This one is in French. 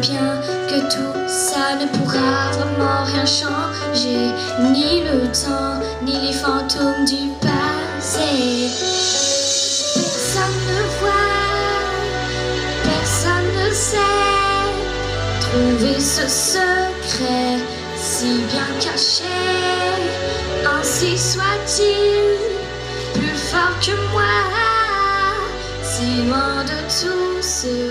bien que tout ça ne pourra vraiment rien changer, ni le temps, ni les fantômes du passé. Personne ne voit, personne ne sait trouver ce secret si bien caché. Ainsi soit-il, plus fort que moi, si loin de tout ce